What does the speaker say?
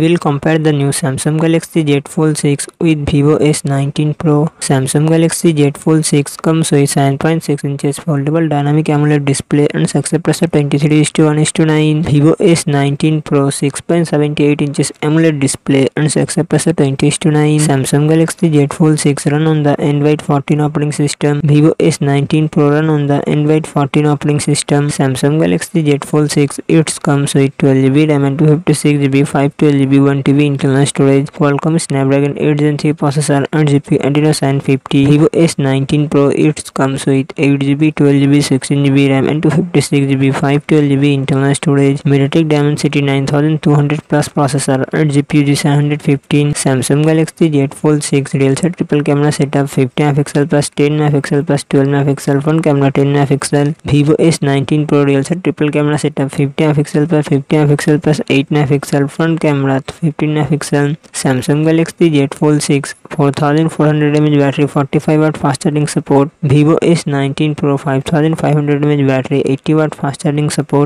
We'll compare the new Samsung Galaxy Z Fold 6 with Vivo S19 Pro. Samsung Galaxy Z Fold 6 comes with 7.6 inches foldable dynamic AMOLED display and success ratio 23 to 1 to 9. Vivo S19 Pro 6.78 inches AMOLED display and success ratio 20 to 9. Samsung Galaxy Z Fold 6 run on the Android 14 operating system. Vivo S19 Pro run on the Android 14 operating system. Samsung Galaxy Z Fold 6 it comes with 12GB RAM and 256GB 512 GB 1TB internal storage, Qualcomm Snapdragon 8 Gen 3 processor and GPU Adreno 950. Vivo S19 Pro it comes with 8GB, 12GB, 16GB RAM and 256GB 512GB internal storage, MediaTek Dimensity 9200 plus processor and GPU G715. Samsung Galaxy Z Fold 6 real set triple camera setup 50 MP plus 10 MP plus 12 MP front camera 10 MP. Vivo S19 Pro real set triple camera setup 50 MP plus साथ fifteen F Samsung Galaxy Z fold six four thousand four hundred M H battery forty five watt fast charging support Vivo S nineteen pro five thousand five hundred M H battery eighty watt fast charging support